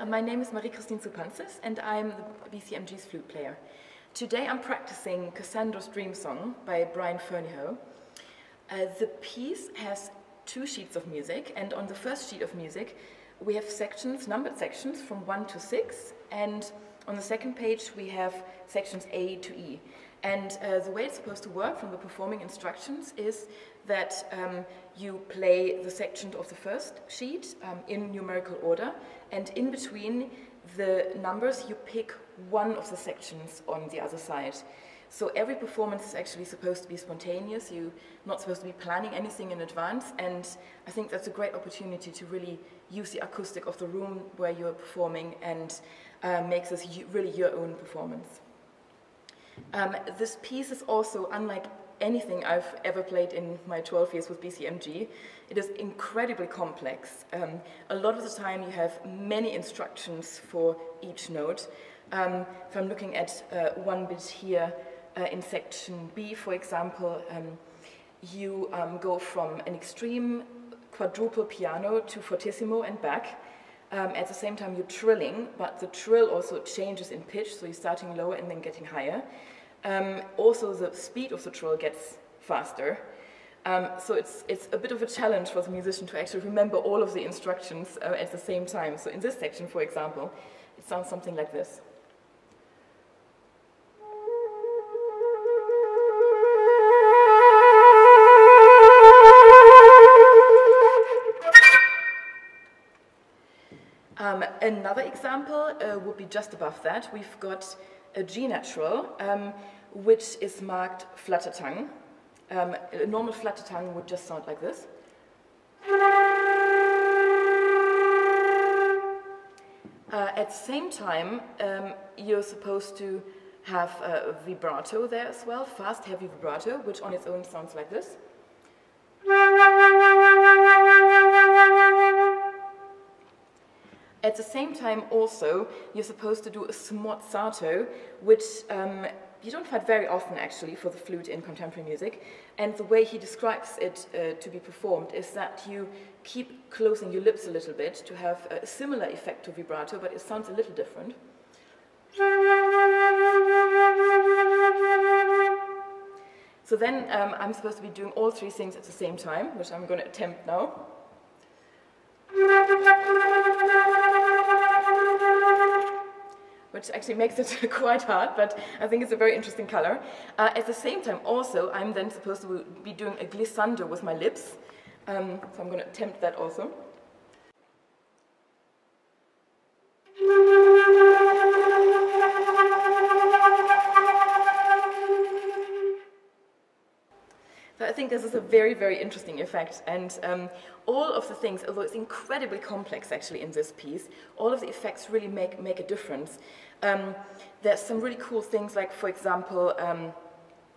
Uh, my name is Marie-Christine Zupancic and I'm the BCMG's flute player. Today I'm practicing Cassandra's Dream Song by Brian Ferneyhough. Uh, the piece has two sheets of music and on the first sheet of music we have sections, numbered sections from 1 to 6 and on the second page we have sections A to E. And uh, the way it's supposed to work from the performing instructions is that um, you play the sections of the first sheet um, in numerical order, and in between the numbers you pick one of the sections on the other side. So every performance is actually supposed to be spontaneous, you're not supposed to be planning anything in advance, and I think that's a great opportunity to really use the acoustic of the room where you're performing and uh, makes this really your own performance. Um, this piece is also unlike anything I've ever played in my 12 years with BCMG. It is incredibly complex. Um, a lot of the time you have many instructions for each note. Um, if I'm looking at uh, one bit here uh, in section B, for example, um, you um, go from an extreme quadruple piano to fortissimo and back. Um, at the same time, you're trilling, but the trill also changes in pitch, so you're starting lower and then getting higher. Um, also, the speed of the trill gets faster. Um, so it's, it's a bit of a challenge for the musician to actually remember all of the instructions uh, at the same time. So in this section, for example, it sounds something like this. Um, another example uh, would be just above that. We've got a G natural, um, which is marked flutter tongue. Um, a normal flutter tongue would just sound like this. Uh, at the same time, um, you're supposed to have a vibrato there as well, fast, heavy vibrato, which on its own sounds like this. At the same time also, you're supposed to do a smorzato, which um, you don't find very often actually for the flute in contemporary music. And the way he describes it uh, to be performed is that you keep closing your lips a little bit to have a similar effect to vibrato, but it sounds a little different. So then um, I'm supposed to be doing all three things at the same time, which I'm going to attempt now. Which actually makes it quite hard, but I think it's a very interesting color. Uh, at the same time, also, I'm then supposed to be doing a glissando with my lips, um, so I'm going to attempt that also. Think this is a very, very interesting effect. And um, all of the things, although it's incredibly complex actually in this piece, all of the effects really make, make a difference. Um, there's some really cool things like, for example, um,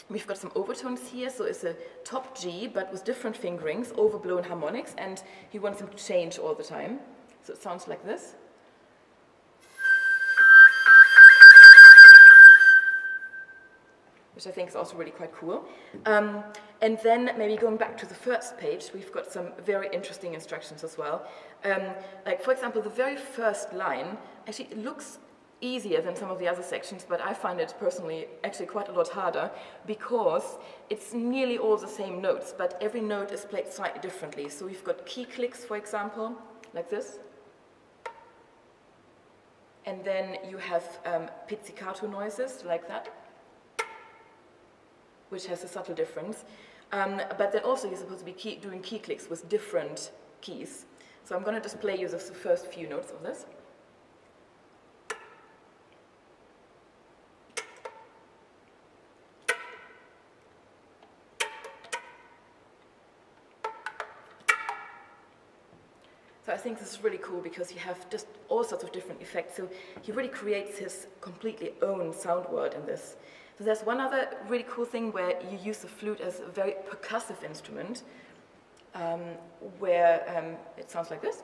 we've got some overtones here, so it's a top G, but with different fingerings, overblown harmonics, and he wants them to change all the time. So it sounds like this. which I think is also really quite cool. Um, and then maybe going back to the first page, we've got some very interesting instructions as well. Um, like, for example, the very first line actually looks easier than some of the other sections, but I find it personally actually quite a lot harder because it's nearly all the same notes, but every note is played slightly differently. So we've got key clicks, for example, like this. And then you have um, pizzicato noises, like that which has a subtle difference. Um, but then also you're supposed to be key, doing key clicks with different keys. So I'm going to just play you the first few notes of this. So I think this is really cool because you have just all sorts of different effects. So he really creates his completely own sound world in this. So there's one other really cool thing where you use the flute as a very percussive instrument, um, where um, it sounds like this.